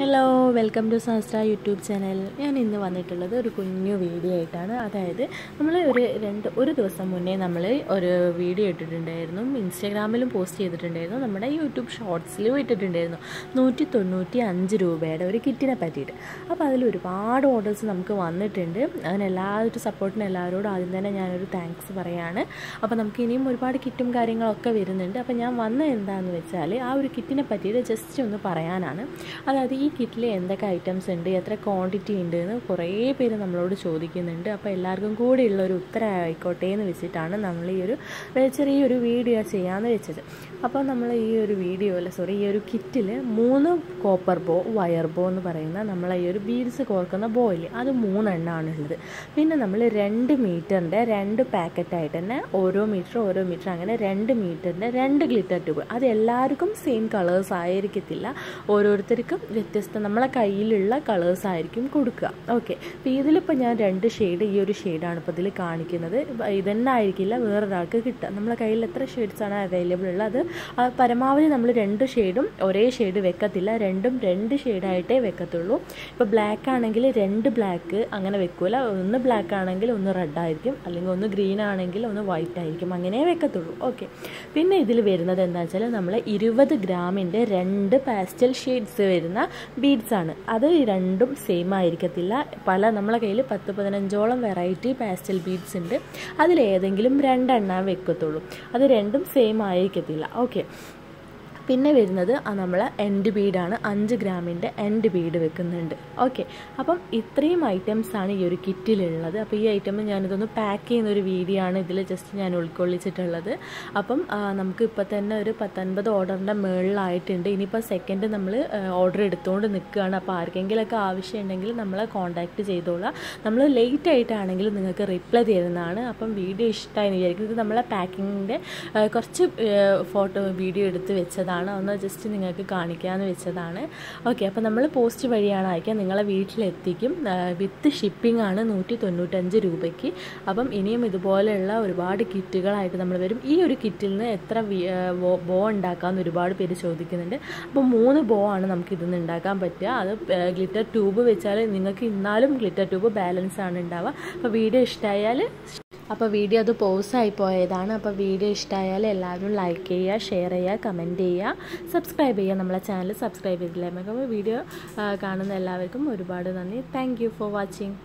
Hello welcome to Sastra YouTube channel ഞാൻ ഇന്ന് വന്നിട്ടുള്ളത് ഒരു കുഞ്ഞു വീഡിയോ ആയിട്ടാണ്. അതായത് നമ്മൾ ഒരു രണ്ട് ഒരു ദിവസം മുന്നേ നമ്മൾ ഒരു വീഡിയോ ഇട്ടിട്ടുണ്ടായിരുന്നു. ഇൻസ്റ്റാഗ്രാമിലും പോസ്റ്റ് ചെയ്തിട്ടുണ്ടായിരുന്നു. നമ്മുടെ യൂട്യൂബ് ഷോർട്സിലും ഇട്ടിട്ടുണ്ടായിരുന്നു. നൂറ്റി തൊണ്ണൂറ്റി അഞ്ച് രൂപയുടെ ഒരു കിറ്റിനെ പറ്റിയിട്ട്. അപ്പോൾ അതിൽ ഒരുപാട് ഓർഡേഴ്സ് നമുക്ക് വന്നിട്ടുണ്ട്. അതിന് എല്ലാവരും സപ്പോർട്ടിന് എല്ലാവരോടും ആദ്യം തന്നെ ഞാനൊരു താങ്ക്സ് പറയാണ്. അപ്പോൾ നമുക്ക് ഇനിയും ഒരുപാട് കിറ്റും കാര്യങ്ങളൊക്കെ വരുന്നുണ്ട്. അപ്പോൾ ഞാൻ വന്ന എന്താണെന്ന് വെച്ചാൽ ആ ഒരു കിറ്റിനെ പറ്റിയിട്ട് ജസ്റ്റ് ഒന്ന് പറയാനാണ്. അതായത് ഈ കിറ്റിൽ എന്തൊക്കെ ഐറ്റംസ് ഉണ്ട് എത്ര ക്വാണ്ടിറ്റി ഉണ്ട് എന്ന് കുറേ പേര് നമ്മളോട് ചോദിക്കുന്നുണ്ട്. അപ്പോൾ എല്ലാവർക്കും കൂടിയുള്ള ഒരു ഉത്തരം ആയിക്കോട്ടെ എന്ന് വെച്ചിട്ടാണ് നമ്മൾ ഈ ഒരു ചെറിയൊരു വീഡിയോ ചെയ്യാമെന്ന് വെച്ചത്. അപ്പോൾ നമ്മൾ ഈ ഒരു വീഡിയോ അല്ല സോറി ഈ ഒരു കിറ്റിൽ മൂന്ന് കോപ്പർ ബോ വയർ ബോ എന്ന് പറയുന്ന നമ്മൾ ഈ ഒരു ബീഡ്സ് കോർക്കുന്ന ബോ ഇല്ലേ അത് മൂന്നെണ്ണമാണ് ഉള്ളത്. പിന്നെ നമ്മൾ രണ്ട് മീറ്ററിന്റെ രണ്ട് പാക്കറ്റായിട്ട് തന്നെ ഓരോ മീറ്റർ ഓരോ മീറ്റർ അങ്ങനെ രണ്ട് മീറ്ററിന്റെ രണ്ട് ഗ്ലിറ്റർ ട്യൂബ് അത് എല്ലാവർക്കും സെയിം കളേഴ്സ് ആയിരിക്കത്തില്ല. ഓരോരുത്തർക്കും വ്യത്യസ്ത നമ്മളെ കയ്യിലുള്ള കളേഴ്സ് ആയിരിക്കും കൊടുക്കുക. ഓക്കെ അപ്പോൾ ഇതിലിപ്പോൾ ഞാൻ രണ്ട് ഷെയ്ഡ് ഈ ഒരു ഷെയ്ഡാണ് ഇപ്പോൾ ഇതിൽ കാണിക്കുന്നത്. ഇതന്നെ ആയിരിക്കില്ല വേറൊരാൾക്ക് കിട്ടുക. നമ്മളെ കയ്യിൽ എത്ര ഷെയ്ഡ്സാണ് അവൈലബിൾ ഉള്ളത്? അത് പരമാവധി നമ്മൾ രണ്ട് ഷെയ്ഡും ഒരേ ഷെയ്ഡ് വെക്കത്തില്ല. രണ്ടും രണ്ട് ഷെയ്ഡായിട്ടേ വെക്കത്തുള്ളൂ. ഇപ്പോൾ ബ്ലാക്ക് ആണെങ്കിൽ രണ്ട് ബ്ലാക്ക് അങ്ങനെ വെക്കൂല. ഒന്ന് ബ്ലാക്ക് ആണെങ്കിൽ ഒന്ന് റെഡ് ആയിരിക്കും. അല്ലെങ്കിൽ ഒന്ന് ഗ്രീൻ ആണെങ്കിൽ ഒന്ന് വൈറ്റ് ആയിരിക്കും. അങ്ങനെ വെക്കത്തുള്ളൂ. ഓക്കെ പിന്നെ ഇതിൽ വരുന്നത് എന്താ വെച്ചാൽ നമ്മൾ ഇരുപത് ഗ്രാമിന്റെ രണ്ട് പാസ്റ്റൽ ഷെയ്ഡ്സ് വരുന്ന ബീഡ്സ് ആണ് അത് രണ്ടും സെയിം ആയിരിക്കത്തില്ല. പല നമ്മളെ കയ്യിൽ പത്ത് പതിനഞ്ചോളം വെറൈറ്റി പാസ്റ്റൽ ബീഡ്സ് ഉണ്ട്. അതിലേതെങ്കിലും രണ്ടെണ്ണം വെക്കത്തുള്ളൂ. അത് രണ്ടും സെയിം ആയിരിക്കത്തില്ല. ഓക്കെ പിന്നെ വരുന്നത് നമ്മൾ എൻഡ് ബീഡാണ് അഞ്ച് ഗ്രാമിന്റെ എൻഡ് ബീഡ് വെക്കുന്നുണ്ട്. ഓക്കെ അപ്പം ഇത്രയും ഐറ്റംസാണ് ഈ ഒരു കിറ്റിലുള്ളത് അപ്പോൾ ഈ ഐറ്റം ഞാനിതൊന്ന് പാക്ക് ചെയ്യുന്ന ഒരു വീഡിയോ ആണ് ഇതിൽ ജസ്റ്റ് ഞാൻ ഉൾക്കൊള്ളിച്ചിട്ടുള്ളത്. അപ്പം നമുക്ക് ഇപ്പോൾ തന്നെ ഒരു പത്തൊൻപത് ഓർഡറിന്റെ മുകളിലായിട്ടുണ്ട് ഇനിയിപ്പോൾ സെക്കൻഡ് നമ്മൾ ഓർഡർ എടുത്തുകൊണ്ട് നിൽക്കുകയാണ് അപ്പോൾ ആർക്കെങ്കിലുമൊക്കെ ആവശ്യമുണ്ടെങ്കിൽ നമ്മളെ കോൺടാക്റ്റ് ചെയ്തോളാം. നമ്മൾ ലേറ്റ് ആയിട്ടാണെങ്കിൽ നിങ്ങൾക്ക് റിപ്ലൈ തരുന്നതാണ്. അപ്പം വീഡിയോ ഇഷ്ടമായി വിചാരിക്കും. ഇത് നമ്മളെ പാക്കിങ്ങിന്റെ കുറച്ച് ഫോട്ടോ വീഡിയോ എടുത്ത് വെച്ചതാണ്. വെച്ചതാണ് ഒന്ന് ജസ്റ്റ് നിങ്ങൾക്ക് കാണിക്കാമെന്ന് വെച്ചതാണ്. ഓക്കെ അപ്പോൾ നമ്മൾ പോസ്റ്റ് വഴിയാണ് അയക്കുക നിങ്ങളെ വീട്ടിലെത്തിക്കും. വിത്ത് ഷിപ്പിംഗ് ആണ് നൂറ്റി തൊണ്ണൂറ്റഞ്ച് രൂപയ്ക്ക്. അപ്പം ഇനിയും ഇതുപോലെയുള്ള ഒരുപാട് കിറ്റുകളായിട്ട് നമ്മൾ വരും. ഈ ഒരു കിറ്റിൽ നിന്ന് എത്ര ബോ ഉണ്ടാക്കാമെന്ന് ഒരുപാട് പേര് ചോദിക്കുന്നുണ്ട്. അപ്പോൾ മൂന്ന് ബോ ആണ് നമുക്ക് ഇതിൽ നിന്ന് ഉണ്ടാക്കാൻ പറ്റുക. അത് ഗ്ലിറ്റർ ട്യൂബ് വെച്ചാൽ നിങ്ങൾക്ക് ഇന്നാലും ഗ്ലിറ്റർ ട്യൂബ് ബാലൻസ് ആണ് ഉണ്ടാവുക. അപ്പോൾ വീഡിയോ ഇഷ്ടമായാൽ അപ്പോൾ വീഡിയോ അത് പോസായി പോയതാണ്. അപ്പോൾ വീഡിയോ ഇഷ്ടമായാൽ എല്ലാവരും ലൈക്ക് ചെയ്യുക ഷെയർ ചെയ്യുക കമന്റ് ചെയ്യുക. സബ്സ്ക്രൈബ് ചെയ്യുക. നമ്മളെ ചാനൽ സബ്സ്ക്രൈബ് ചെയ്തില്ലേ നമുക്ക് വീഡിയോ കാണുന്ന എല്ലാവർക്കും ഒരുപാട് നന്ദി. Thank for watching